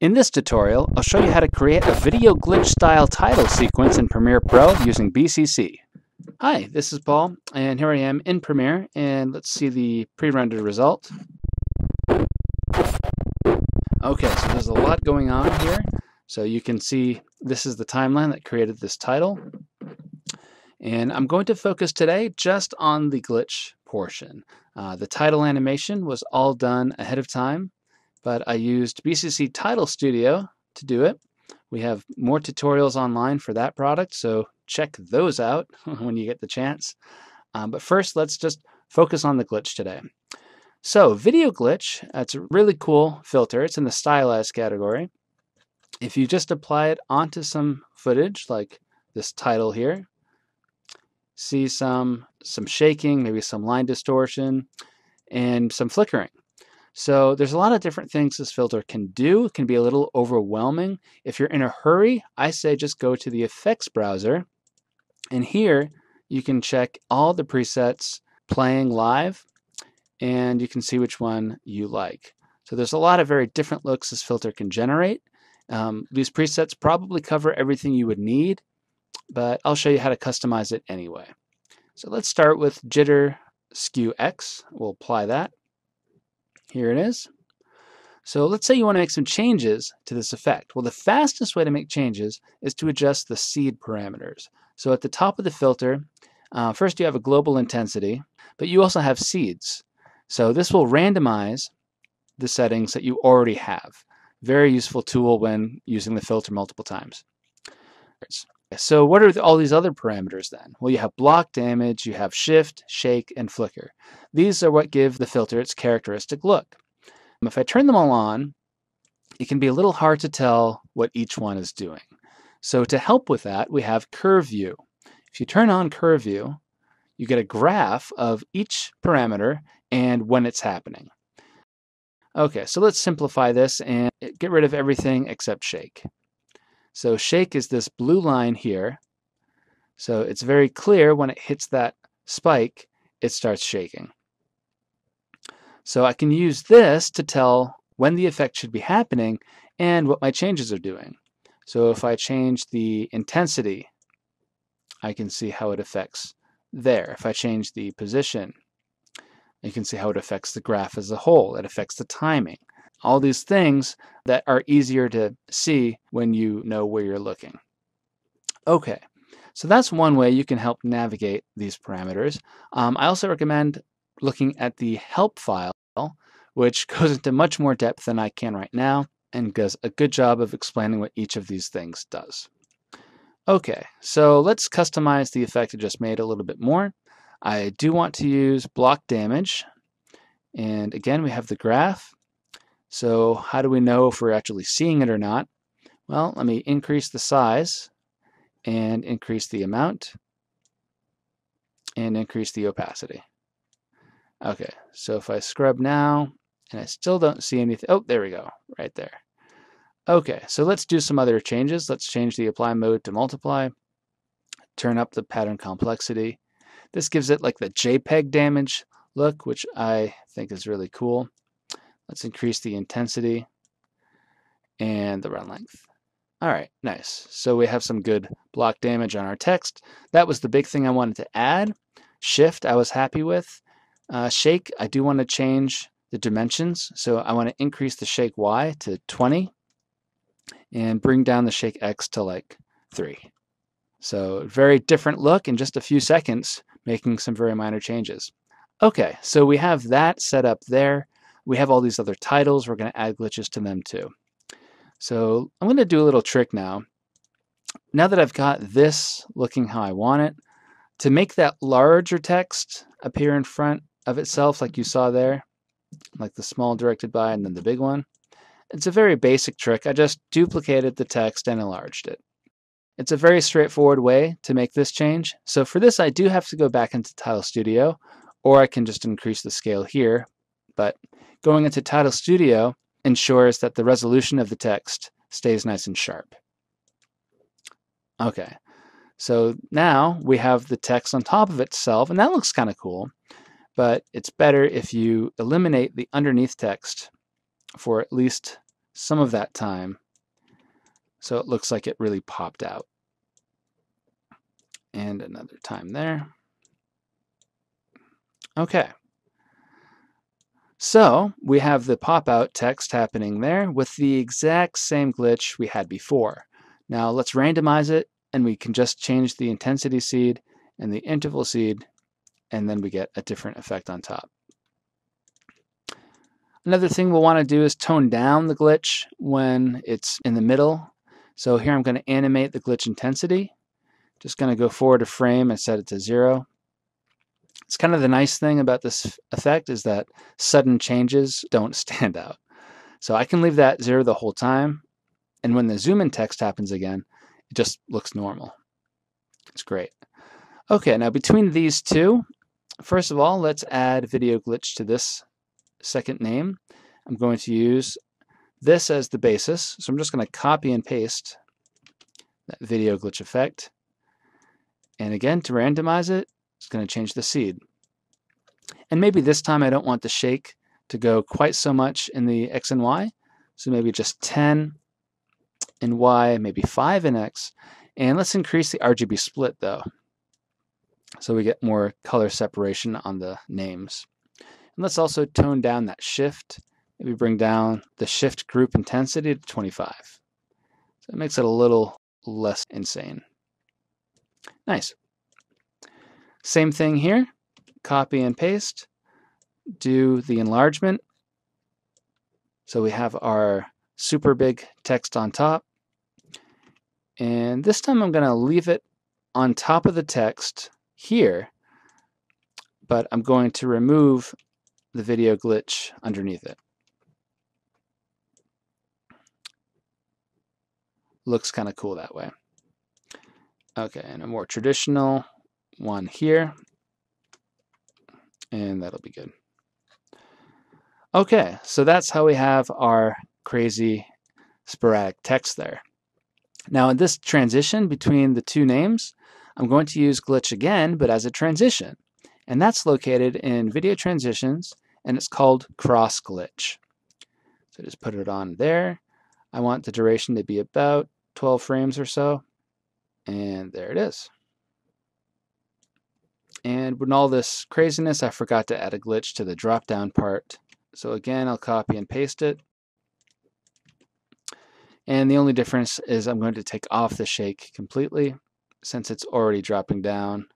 In this tutorial, I'll show you how to create a video glitch style title sequence in Premiere Pro using BCC. Hi, this is Paul, and here I am in Premiere, and let's see the pre-rendered result. Okay, so there's a lot going on here. So you can see this is the timeline that created this title. And I'm going to focus today just on the glitch portion. Uh, the title animation was all done ahead of time but I used BCC Title Studio to do it. We have more tutorials online for that product, so check those out when you get the chance. Um, but first, let's just focus on the glitch today. So, Video Glitch, that's a really cool filter. It's in the Stylized category. If you just apply it onto some footage, like this title here, see some, some shaking, maybe some line distortion, and some flickering. So there's a lot of different things this filter can do. It can be a little overwhelming. If you're in a hurry, I say just go to the effects browser. And here you can check all the presets playing live and you can see which one you like. So there's a lot of very different looks this filter can generate. Um, these presets probably cover everything you would need, but I'll show you how to customize it anyway. So let's start with Jitter Skew X. We'll apply that. Here it is. So let's say you want to make some changes to this effect. Well, the fastest way to make changes is to adjust the seed parameters. So at the top of the filter, uh, first you have a global intensity, but you also have seeds. So this will randomize the settings that you already have. Very useful tool when using the filter multiple times. So what are all these other parameters then? Well, you have block damage, you have shift, shake, and flicker. These are what give the filter its characteristic look. If I turn them all on, it can be a little hard to tell what each one is doing. So to help with that, we have Curve View. If you turn on Curve View, you get a graph of each parameter and when it's happening. Okay, so let's simplify this and get rid of everything except shake. So shake is this blue line here. So it's very clear when it hits that spike, it starts shaking. So I can use this to tell when the effect should be happening and what my changes are doing. So if I change the intensity, I can see how it affects there. If I change the position, you can see how it affects the graph as a whole. It affects the timing all these things that are easier to see when you know where you're looking. Okay, so that's one way you can help navigate these parameters. Um, I also recommend looking at the help file, which goes into much more depth than I can right now and does a good job of explaining what each of these things does. Okay, so let's customize the effect I just made a little bit more. I do want to use block damage. And again, we have the graph. So how do we know if we're actually seeing it or not? Well, let me increase the size and increase the amount and increase the opacity. Okay, so if I scrub now and I still don't see anything, oh, there we go, right there. Okay, so let's do some other changes. Let's change the apply mode to multiply, turn up the pattern complexity. This gives it like the JPEG damage look, which I think is really cool. Let's increase the intensity and the run length. All right, nice. So we have some good block damage on our text. That was the big thing I wanted to add. Shift, I was happy with. Uh, shake, I do want to change the dimensions. So I want to increase the shake Y to 20 and bring down the shake X to like 3. So very different look in just a few seconds, making some very minor changes. Okay, so we have that set up there we have all these other titles. We're going to add glitches to them too. So I'm going to do a little trick now. Now that I've got this looking how I want it, to make that larger text appear in front of itself like you saw there, like the small directed by and then the big one, it's a very basic trick. I just duplicated the text and enlarged it. It's a very straightforward way to make this change. So for this, I do have to go back into Title Studio, or I can just increase the scale here. But going into Title Studio ensures that the resolution of the text stays nice and sharp. Okay, so now we have the text on top of itself, and that looks kind of cool, but it's better if you eliminate the underneath text for at least some of that time so it looks like it really popped out. And another time there. Okay. So we have the pop-out text happening there with the exact same glitch we had before. Now let's randomize it and we can just change the intensity seed and the interval seed and then we get a different effect on top. Another thing we'll want to do is tone down the glitch when it's in the middle. So here I'm going to animate the glitch intensity. Just going to go forward a frame and set it to zero. It's kind of the nice thing about this effect is that sudden changes don't stand out. So I can leave that zero the whole time. And when the zoom in text happens again, it just looks normal. It's great. Okay, now between these two, first of all, let's add video glitch to this second name. I'm going to use this as the basis. So I'm just going to copy and paste that video glitch effect. And again, to randomize it, it's going to change the seed. And maybe this time I don't want the shake to go quite so much in the X and Y. So maybe just 10 in Y, maybe 5 in X. And let's increase the RGB split though. So we get more color separation on the names. And let's also tone down that shift. Maybe bring down the shift group intensity to 25. So it makes it a little less insane. Nice. Same thing here. Copy and paste. Do the enlargement. So we have our super big text on top. And this time I'm going to leave it on top of the text here, but I'm going to remove the video glitch underneath it. Looks kind of cool that way. Okay, and a more traditional one here. And that'll be good. Okay, so that's how we have our crazy sporadic text there. Now in this transition between the two names, I'm going to use glitch again, but as a transition. And that's located in video transitions, and it's called cross glitch. So just put it on there. I want the duration to be about 12 frames or so. And there it is. And with all this craziness, I forgot to add a glitch to the drop down part. So again, I'll copy and paste it. And the only difference is I'm going to take off the shake completely. Since it's already dropping down,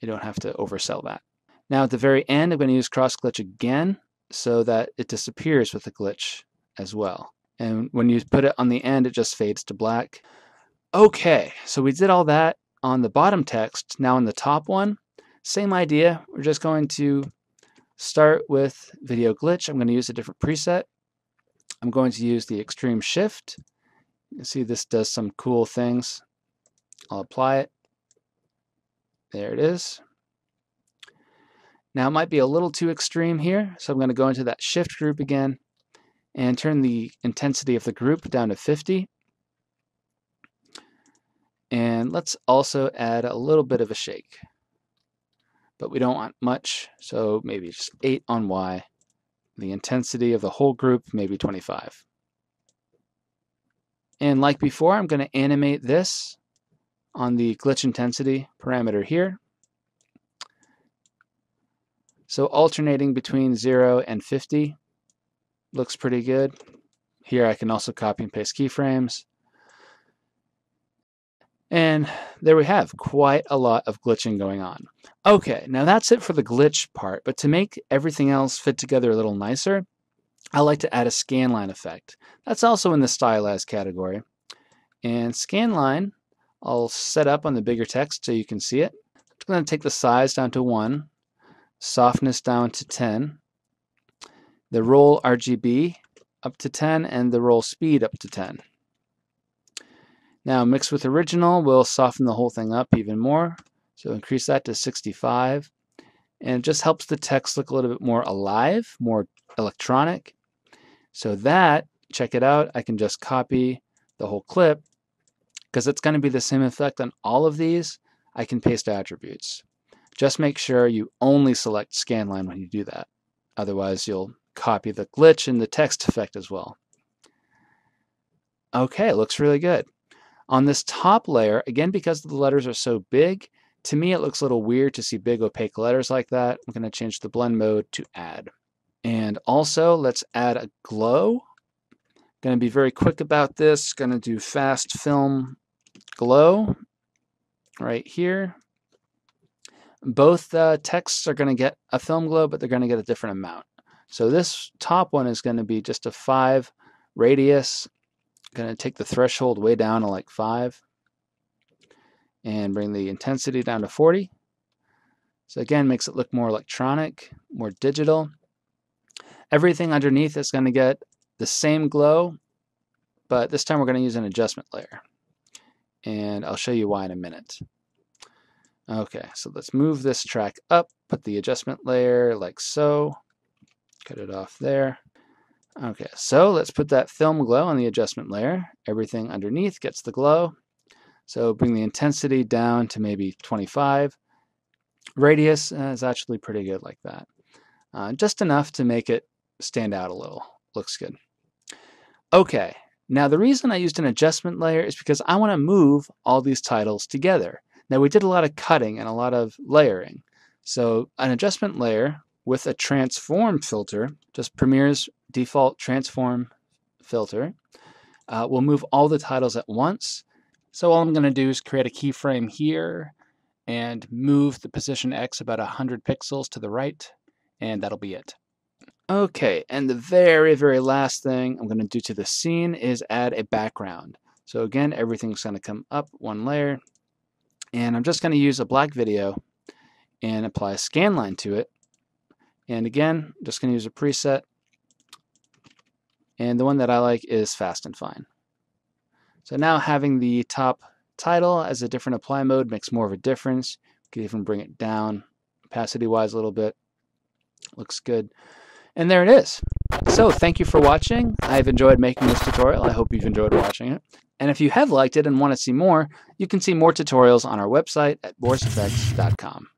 you don't have to oversell that. Now at the very end, I'm going to use cross glitch again so that it disappears with the glitch as well. And when you put it on the end, it just fades to black. Okay, so we did all that on the bottom text. Now on the top one, same idea. We're just going to start with video glitch. I'm going to use a different preset. I'm going to use the extreme shift. You see this does some cool things. I'll apply it. There it is. Now it might be a little too extreme here, so I'm going to go into that shift group again and turn the intensity of the group down to 50. And let's also add a little bit of a shake. But we don't want much, so maybe just 8 on Y. The intensity of the whole group, maybe 25. And like before, I'm going to animate this on the glitch intensity parameter here. So alternating between 0 and 50 looks pretty good. Here I can also copy and paste keyframes. And there we have quite a lot of glitching going on. Okay, now that's it for the glitch part, but to make everything else fit together a little nicer, I like to add a scanline effect. That's also in the stylized category. And scanline, I'll set up on the bigger text so you can see it. I'm going to take the size down to 1, softness down to 10, the roll RGB up to 10, and the roll speed up to 10. Now mixed with original, we'll soften the whole thing up even more. So increase that to 65. And it just helps the text look a little bit more alive, more electronic. So that, check it out, I can just copy the whole clip because it's going to be the same effect on all of these. I can paste attributes. Just make sure you only select scanline when you do that. Otherwise, you'll copy the glitch and the text effect as well. Okay, looks really good. On this top layer, again, because the letters are so big, to me it looks a little weird to see big opaque letters like that. I'm going to change the blend mode to add. And also, let's add a glow. Going to be very quick about this. Going to do fast film glow right here. Both uh, texts are going to get a film glow, but they're going to get a different amount. So this top one is going to be just a 5 radius. Going to take the threshold way down to like 5 and bring the intensity down to 40. So again, makes it look more electronic, more digital. Everything underneath is going to get the same glow, but this time we're going to use an adjustment layer. And I'll show you why in a minute. Okay, so let's move this track up, put the adjustment layer like so, cut it off there. Okay, so let's put that film glow on the adjustment layer. Everything underneath gets the glow. So bring the intensity down to maybe 25. Radius uh, is actually pretty good like that. Uh, just enough to make it stand out a little. Looks good. Okay, now the reason I used an adjustment layer is because I want to move all these titles together. Now we did a lot of cutting and a lot of layering. So an adjustment layer with a transform filter, just Premiere's default transform filter, uh, will move all the titles at once. So all I'm going to do is create a keyframe here and move the position X about 100 pixels to the right, and that'll be it. Okay, and the very, very last thing I'm going to do to the scene is add a background. So again, everything's going to come up one layer, and I'm just going to use a black video and apply a scan line to it. And again, just going to use a preset. And the one that I like is Fast and Fine. So now having the top title as a different apply mode makes more of a difference. You can even bring it down opacity wise a little bit. Looks good. And there it is. So thank you for watching. I've enjoyed making this tutorial. I hope you've enjoyed watching it. And if you have liked it and want to see more, you can see more tutorials on our website at borisfx.com.